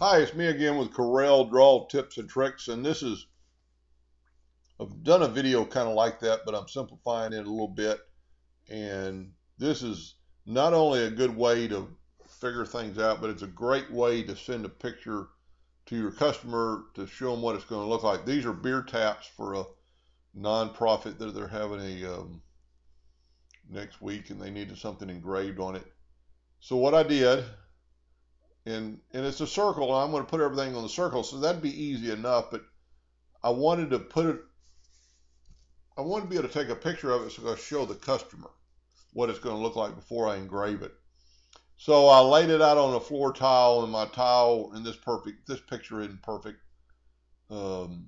Hi, it's me again with Corel Draw Tips and Tricks, and this is, I've done a video kind of like that, but I'm simplifying it a little bit, and this is not only a good way to figure things out, but it's a great way to send a picture to your customer to show them what it's going to look like. These are beer taps for a nonprofit that they're having a um, next week, and they needed something engraved on it. So what I did and and it's a circle and I'm going to put everything on the circle so that'd be easy enough but I wanted to put it I wanted to be able to take a picture of it so I show the customer what it's going to look like before I engrave it. So I laid it out on a floor tile and my tile in this perfect this picture isn't perfect um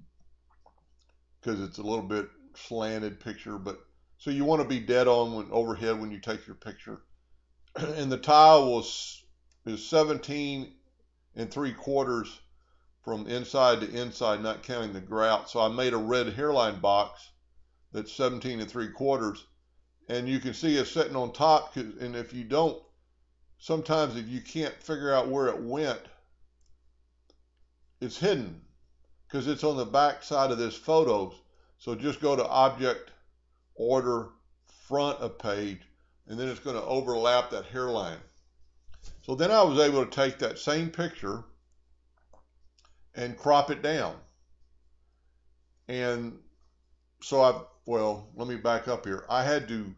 because it's a little bit slanted picture but so you want to be dead on when overhead when you take your picture. And the tile was is 17 and three quarters from inside to inside, not counting the grout. So I made a red hairline box that's 17 and three quarters. And you can see it's sitting on top. And if you don't, sometimes if you can't figure out where it went, it's hidden because it's on the back side of this photos. So just go to object, order, front of page, and then it's going to overlap that hairline. So then I was able to take that same picture and crop it down. And so I, well, let me back up here. I had to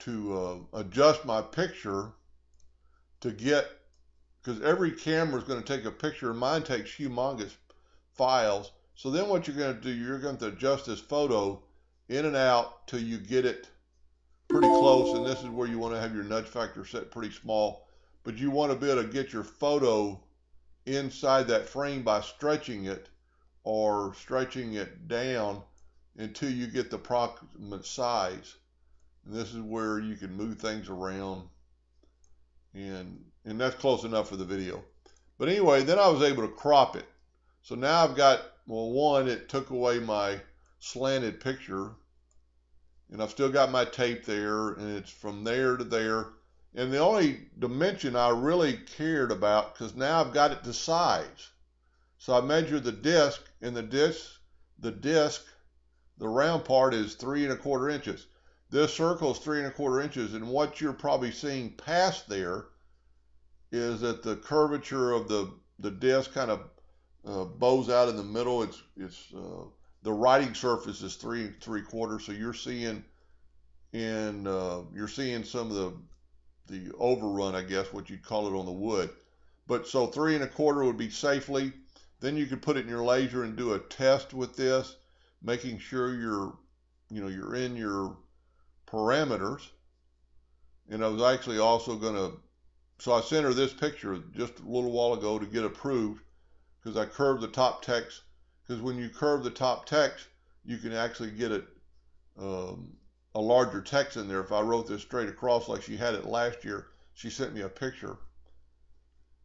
to uh, adjust my picture to get, because every camera is going to take a picture. Mine takes humongous files. So then what you're going to do, you're going to adjust this photo in and out till you get it pretty close. And this is where you want to have your nudge factor set pretty small but you want to be able to get your photo inside that frame by stretching it or stretching it down until you get the approximate size. And this is where you can move things around and and that's close enough for the video. But anyway, then I was able to crop it. So now I've got, well, one, it took away my slanted picture and I've still got my tape there and it's from there to there and the only dimension I really cared about, because now I've got it to size. So I measured the disc, and the disc, the disc, the round part is three and a quarter inches. This circle is three and a quarter inches, and what you're probably seeing past there is that the curvature of the the disc kind of uh, bows out in the middle. It's it's uh, the writing surface is three three quarters, so you're seeing in uh, you're seeing some of the the overrun, I guess, what you'd call it on the wood. But so three and a quarter would be safely. Then you could put it in your laser and do a test with this, making sure you're, you know, you're in your parameters. And I was actually also going to, so I sent her this picture just a little while ago to get approved because I curved the top text. Because when you curve the top text, you can actually get it um, a larger text in there. If I wrote this straight across like she had it last year, she sent me a picture.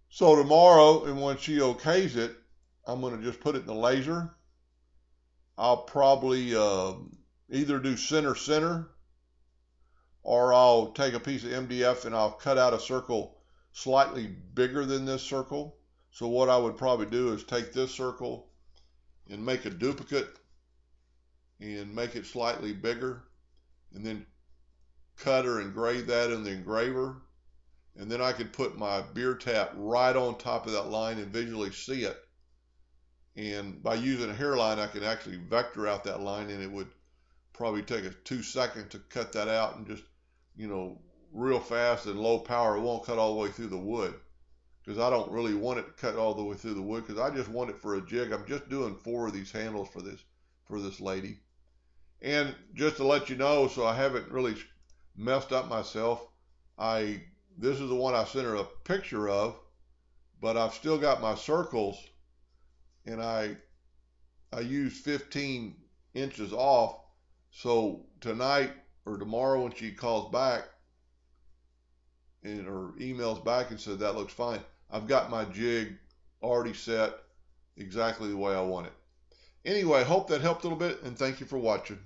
So tomorrow, and when she okays it, I'm going to just put it in the laser. I'll probably uh, either do center center or I'll take a piece of MDF and I'll cut out a circle slightly bigger than this circle. So what I would probably do is take this circle and make a duplicate and make it slightly bigger and then cut or engrave that in the engraver. And then I could put my beer tap right on top of that line and visually see it. And by using a hairline, I could actually vector out that line and it would probably take us two seconds to cut that out and just, you know, real fast and low power. It won't cut all the way through the wood because I don't really want it to cut all the way through the wood because I just want it for a jig. I'm just doing four of these handles for this for this lady. And just to let you know, so I haven't really messed up myself, I this is the one I sent her a picture of, but I've still got my circles, and I I used 15 inches off. So tonight or tomorrow when she calls back and or emails back and says that looks fine, I've got my jig already set exactly the way I want it. Anyway, hope that helped a little bit, and thank you for watching.